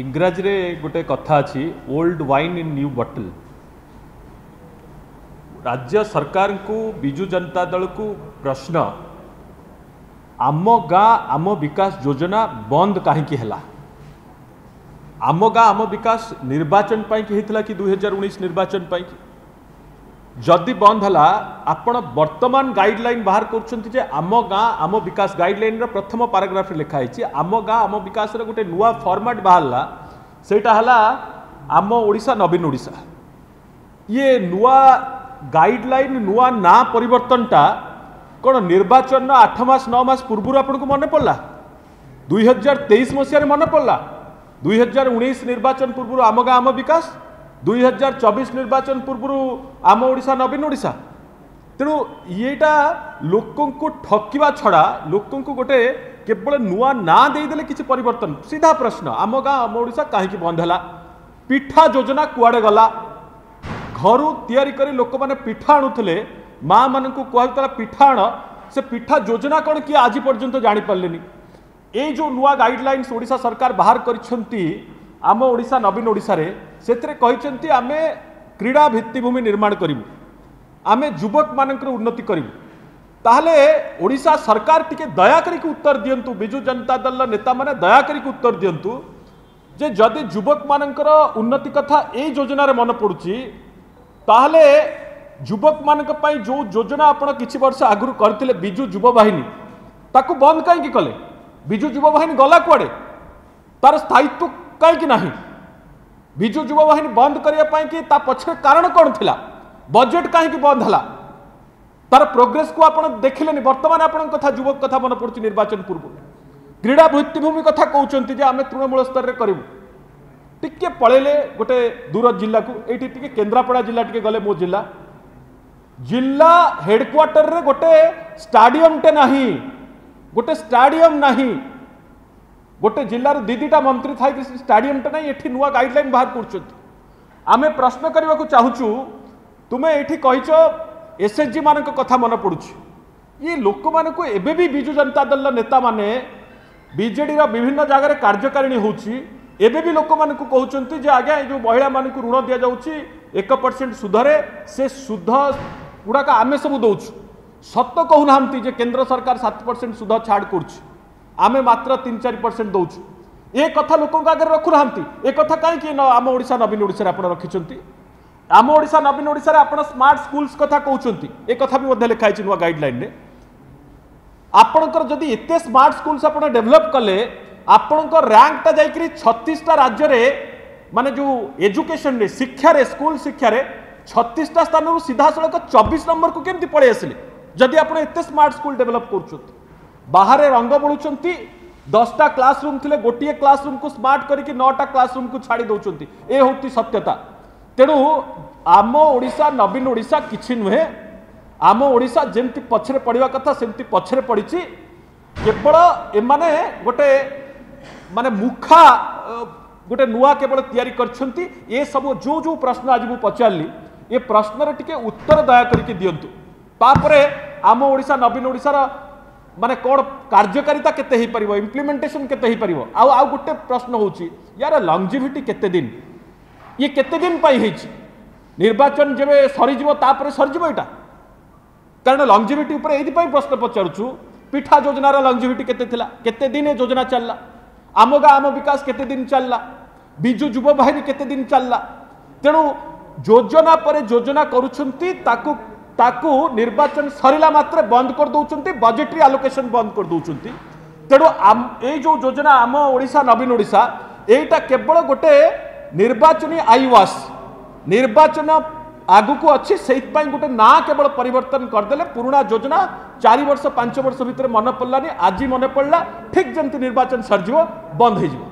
ଇଂରାଜୀରେ ଗୋଟେ କଥା ଅଛି old wine in new bottle ରାଜ୍ୟ ସରକାରଙ୍କୁ ବିଜୁ ଜନତା ଦଳକୁ ପ୍ରଶ୍ନ ଆମ ଗାଁ ଆମ ବିକାଶ ଯୋଜନା ବନ୍ଦ କାହିଁକି ହେଲା ଆମ ଗାଁ ଆମ ବିକାଶ ନିର୍ବାଚନ ପାଇଁକି ହେଇଥିଲା କି ଦୁଇ ହଜାର ଉଣେଇଶ ନିର୍ବାଚନ ପାଇଁକି ଯଦି ବନ୍ଦ ହେଲା ଆପଣ ବର୍ତ୍ତମାନ ଗାଇଡ଼ଲାଇନ୍ ବାହାର କରୁଛନ୍ତି ଯେ ଆମ ଗାଁ ଆମ ବିକାଶ ଗାଇଡ଼ଲାଇନ୍ର ପ୍ରଥମ ପାରାଗ୍ରାଫରେ ଲେଖା ହେଇଛି ଆମ ଗାଁ ଆମ ବିକାଶର ଗୋଟେ ନୂଆ ଫର୍ମାଟ୍ ବାହାରିଲା ସେଇଟା ହେଲା ଆମ ଓଡ଼ିଶା ନବୀନ ଓଡ଼ିଶା ଇଏ ନୂଆ ଗାଇଡ଼ଲାଇନ୍ ନୂଆ ନାଁ ପରିବର୍ତ୍ତନଟା କ'ଣ ନିର୍ବାଚନର ଆଠ ମାସ ନଅ ମାସ ପୂର୍ବରୁ ଆପଣଙ୍କୁ ମନେ ପଡ଼ିଲା ଦୁଇ ହଜାର ତେଇଶ ମସିହାରେ ମନେ ପଡ଼ିଲା ଦୁଇ ହଜାର ଉଣେଇଶ ନିର୍ବାଚନ ପୂର୍ବରୁ ଆମ ଗାଁ ଆମ ବିକାଶ দুই হাজার চবিশ নির্বাচন পূর্বর আম ওড়শা নবীন ওড়শা তেমন ইয়েটা লোককে ঠকিবা ছড়া লোককে গোটে কেবল নূয়া না দেইদেলে কিছু পরিবর্তন সিধা প্রশ্ন আম গাঁ আম ওড়শা কাহিকি বন্ধ হলা পিঠা যোজনা কুয়াড়ে গলা ঘরু তিয়ারি করে লোক মানে পিঠা আনুলে মা মানুষ কুহলা পিঠা আণ সে পিঠা যোজনা কোণ কি আজ পর্যন্ত জাঁপারে এই যে নূয়া গাইডলাইন্স ওড়শা সরকার বাহার করছেন আম ওড়শা নবীন ওড়শার से आम क्रीड़ा भित्तिमि निर्माण करूँ आम युवक मान उन्नति कर ताहले ओडा सरकार टी दया करके उत्तर दिंतु विजु जनता दल नेता मैंने दया कर उत्तर दिंतु जे जदि जुवक मान उन्नति कथा ये योजन मन पड़ी ताहले जुवक मानी जो योजना आप कि वर्ष आगु करते विजु जुवाहन ताकू बंद कहीं कले विजु जुव जुवाहन गला कड़े तार स्थायित्व कहीं ବିଜୁ ଯୁବ ବାହିନୀ ବନ୍ଦ କରିବା ପାଇଁ କି ତା ପଛରେ କାରଣ କ'ଣ ଥିଲା ବଜେଟ୍ କାହିଁକି ବନ୍ଦ ହେଲା ତାର ପ୍ରୋଗ୍ରେସକୁ ଆପଣ ଦେଖିଲେନି ବର୍ତ୍ତମାନ ଆପଣଙ୍କ କଥା ଯୁବକ କଥା ମନେ ପଡ଼ୁଛି ନିର୍ବାଚନ ପୂର୍ବରୁ କ୍ରୀଡ଼ା ଭିତ୍ତିଭୂମି କଥା କହୁଛନ୍ତି ଯେ ଆମେ ତୃଣମୂଳ ସ୍ତରରେ କରିବୁ ଟିକେ ପଳେଇଲେ ଗୋଟେ ଦୂର ଜିଲ୍ଲାକୁ ଏଇଠି ଟିକେ କେନ୍ଦ୍ରାପଡ଼ା ଜିଲ୍ଲା ଟିକେ ଗଲେ ମୋ ଜିଲ୍ଲା ଜିଲ୍ଲା ହେଡ଼କ୍ୱାର୍ଟରରେ ଗୋଟେ ଷ୍ଟାଡିୟମଟେ ନାହିଁ ଗୋଟେ ଷ୍ଟାଡିୟମ ନାହିଁ गोटे जिलार दीदीटा मंत्री थे स्टाडियम टे ना ये नुआ गाइडल बाहर करमें प्रश्न करने को चाहू तुम्हें ये कही एस एच जी मान कथा मन पड़ू ये लोक मान को विजु जनता दल नेता मैंने विजेडर विभिन्न जगार कार्यकारिणी लोक होकर कहते जे आज्ञा जो महिला मान ऋण दि जाऊँच एक परसेंट सुधरे से सुध गुड़ाक आम सब दौ सत कहूना केन्द्र सरकार सात परसेंट सुध छाड़ करुच्छी ଆମେ ମାତ୍ର ତିନି ଚାରି ପରସେଣ୍ଟ ଦେଉଛୁ ଏ କଥା ଲୋକଙ୍କ ଆଗରେ ରଖୁନାହାନ୍ତି ଏ କଥା କାହିଁକି ଆମ ଓଡ଼ିଶା ନବୀନ ଓଡ଼ିଶାରେ ଆପଣ ରଖିଛନ୍ତି ଆମ ଓଡ଼ିଶା ନବୀନ ଓଡ଼ିଶାରେ ଆପଣ ସ୍ମାର୍ଟ ସ୍କୁଲ୍ସ କଥା କହୁଛନ୍ତି ଏ କଥା ବି ମଧ୍ୟ ଲେଖା ହେଇଛି ନୂଆ ଗାଇଡ଼ଲାଇନ୍ରେ ଆପଣଙ୍କର ଯଦି ଏତେ ସ୍ମାର୍ଟ ସ୍କୁଲ୍ସ ଆପଣ ଡେଭଲପ୍ କଲେ ଆପଣଙ୍କ ର୍ୟାଙ୍କଟା ଯାଇକରି ଛତିଶଟା ରାଜ୍ୟରେ ମାନେ ଯେଉଁ ଏଜୁକେସନରେ ଶିକ୍ଷାରେ ସ୍କୁଲ ଶିକ୍ଷାରେ ଛତିଶଟା ସ୍ଥାନରୁ ସିଧାସଳଖ ଚବିଶ ନମ୍ବରକୁ କେମିତି ପଳେଇ ଆସିଲେ ଯଦି ଆପଣ ଏତେ ସ୍ମାର୍ଟ ସ୍କୁଲ ଡେଭଲପ୍ କରୁଛନ୍ତି बाहर रंग बोलुंच दसटा रूम थे गोटे क्लास रूम को स्मार्ट करके नौटा क्लासरूम को छाड़ दौर ये हूँ सत्यता तेणु आम ओडा नवीन ओडा कि नुहे आम ओडा जमी पछे पड़वा कथा से पचरे पड़ी केवल एम गोटे मान मुखा गोटे नुआ केवल या सब जो जो प्रश्न आज मुझे पचारि ये प्रश्न टी उत्तर दया करके दिंतु तापर आम ओडा नवीन ओडार ମାନେ କ'ଣ କାର୍ଯ୍ୟକାରିତା କେତେ ହେଇପାରିବ ଇମ୍ପ୍ଲିମେଣ୍ଟେସନ୍ କେତେ ହେଇପାରିବ ଆଉ ଆଉ ଗୋଟେ ପ୍ରଶ୍ନ ହେଉଛି ୟାର ଲଙ୍ଗଜିଭିଟି କେତେ ଦିନ ଇଏ କେତେ ଦିନ ପାଇଁ ହେଇଛି ନିର୍ବାଚନ ଯେବେ ସରିଯିବ ତାପରେ ସରିଯିବ ଏଇଟା କାରଣ ଲଙ୍ଗଜିଭିଟି ଉପରେ ଏଇଥିପାଇଁ ପ୍ରଶ୍ନ ପଚାରୁଛୁ ପିଠା ଯୋଜନାର ଲଙ୍ଗଜିଭିଟି କେତେ ଥିଲା କେତେ ଦିନ ଏ ଯୋଜନା ଚାଲିଲା ଆମ ଗାଁ ଆମ ବିକାଶ କେତେ ଦିନ ଚାଲିଲା ବିଜୁ ଯୁବ ବାହିନୀ କେତେ ଦିନ ଚାଲିଲା ତେଣୁ ଯୋଜନା ପରେ ଯୋଜନା କରୁଛନ୍ତି ତାକୁ ତାକୁ ନିର୍ବାଚନ ସରିଲା ମାତ୍ରେ ବନ୍ଦ କରିଦେଉଛନ୍ତି ବଜେଟ୍ରି ଆଲୋକେସନ୍ ବନ୍ଦ କରିଦେଉଛନ୍ତି ତେଣୁ ଏଇ ଯେଉଁ ଯୋଜନା ଆମ ଓଡ଼ିଶା ନବୀନ ଓଡ଼ିଶା ଏଇଟା କେବଳ ଗୋଟେ ନିର୍ବାଚନୀ ଆଇୱାସ୍ ନିର୍ବାଚନ ଆଗକୁ ଅଛି ସେଇଥିପାଇଁ ଗୋଟେ ନାଁ କେବଳ ପରିବର୍ତ୍ତନ କରିଦେଲେ ପୁରୁଣା ଯୋଜନା ଚାରି ବର୍ଷ ପାଞ୍ଚ ବର୍ଷ ଭିତରେ ମନେ ପଡ଼ିଲାନି ଆଜି ମନେ ପଡ଼ିଲା ଠିକ୍ ଯେମିତି ନିର୍ବାଚନ ସରିଯିବ ବନ୍ଦ ହେଇଯିବ